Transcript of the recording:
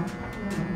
Yeah.